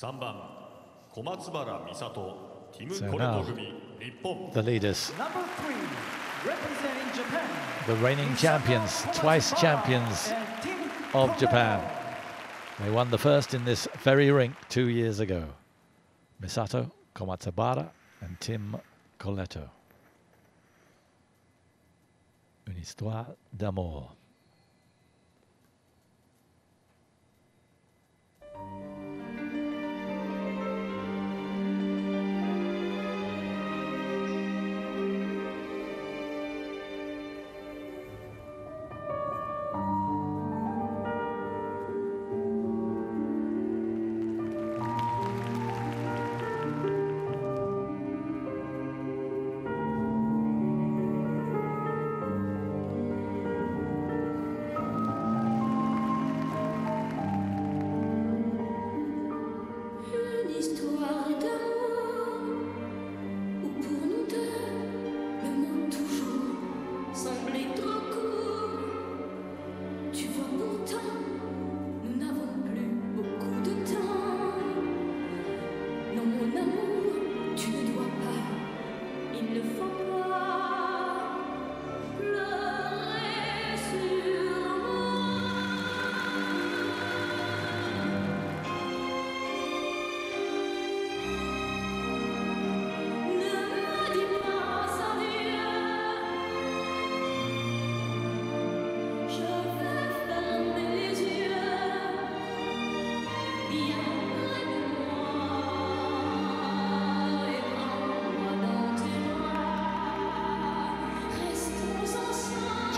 3番小松原美里ティム・コレト組日本。The leaders. The reigning champions twice champions of Japan. They won the first in this very rink two years ago. Misato Komatsubara and Tim Koleto. Une histoire d'amour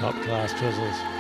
Top class twizzles.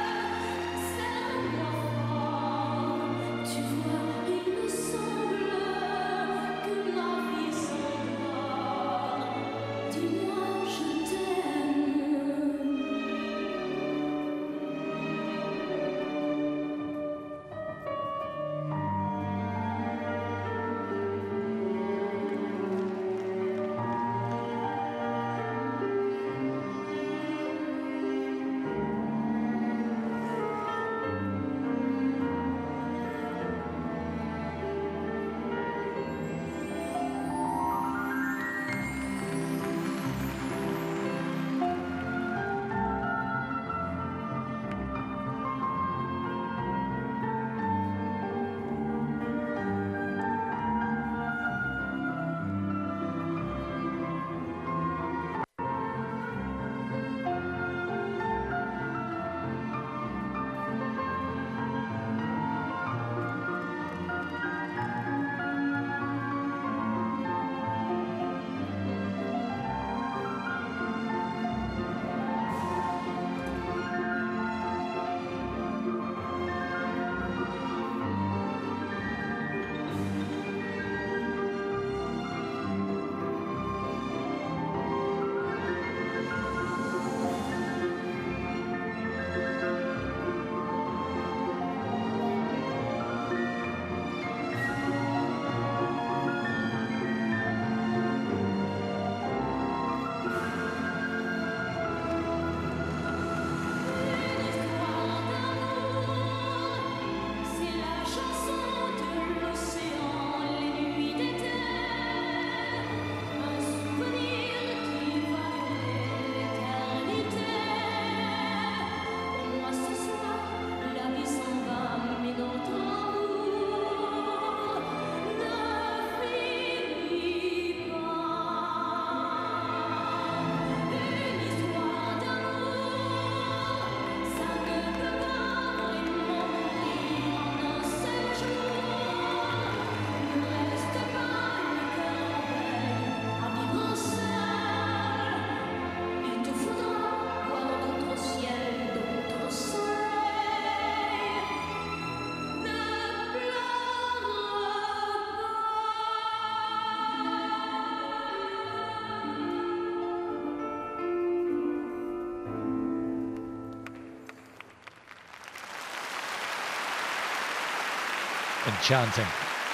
chanting.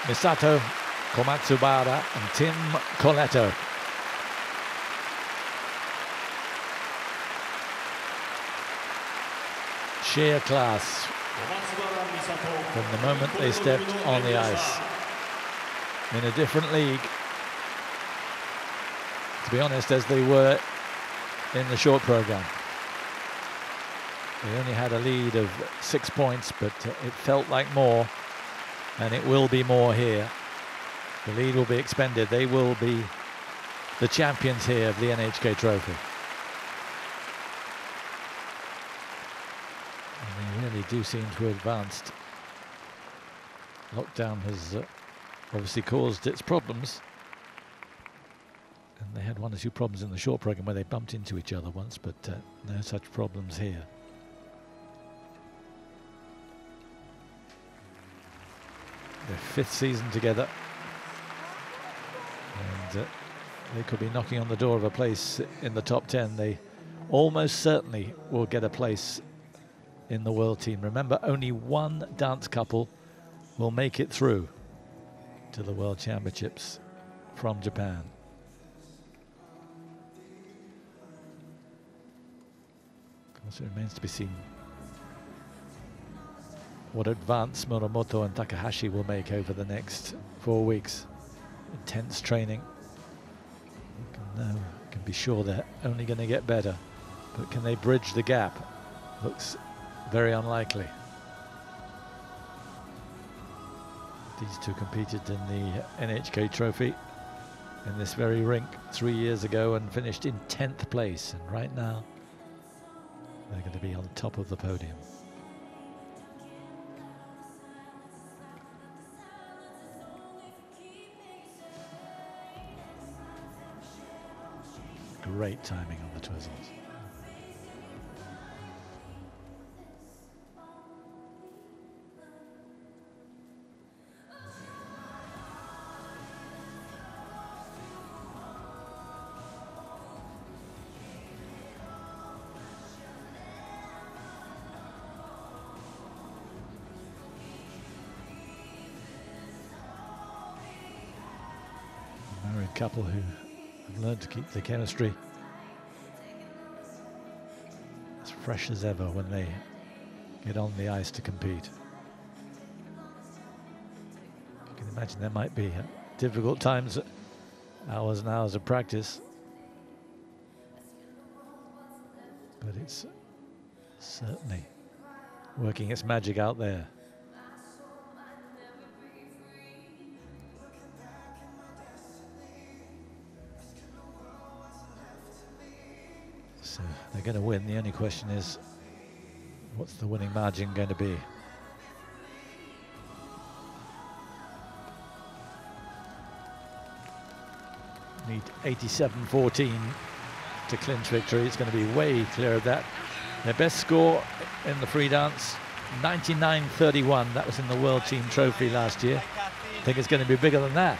Misato Komatsubara and Tim Koleto. Sheer class from the moment they stepped on the ice. In a different league, to be honest, as they were in the short programme. They only had a lead of six points, but it felt like more and it will be more here. The lead will be expended. They will be the champions here of the NHK Trophy. And they really do seem to have advanced. Lockdown has uh, obviously caused its problems. And they had one or two problems in the short program where they bumped into each other once, but uh, no such problems here. Their fifth season together. And uh, they could be knocking on the door of a place in the top 10. They almost certainly will get a place in the world team. Remember, only one dance couple will make it through to the World Championships from Japan. It remains to be seen what advance Muramoto and Takahashi will make over the next four weeks. Intense training. You can, know, can be sure they're only going to get better. But can they bridge the gap? Looks very unlikely. These two competed in the NHK Trophy in this very rink three years ago and finished in 10th place. And right now, they're going to be on top of the podium. Great timing on the twizzles. Married couple who have learned to keep the chemistry fresh as ever when they get on the ice to compete. You can imagine there might be difficult times, hours and hours of practice, but it's certainly working its magic out there. So they're going to win. The only question is, what's the winning margin going to be? Need 87-14 to clinch victory. It's going to be way clear of that. Their best score in the free dance, 99-31. That was in the World Team Trophy last year. I think it's going to be bigger than that.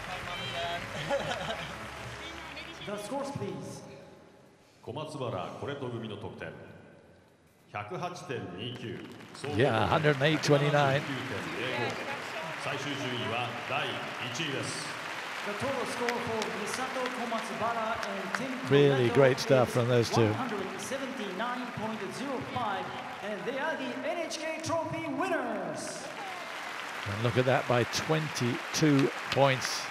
And Tim Really great stuff from those two. 179.05, and they are the NHK Trophy winners. And look at that by 22 points.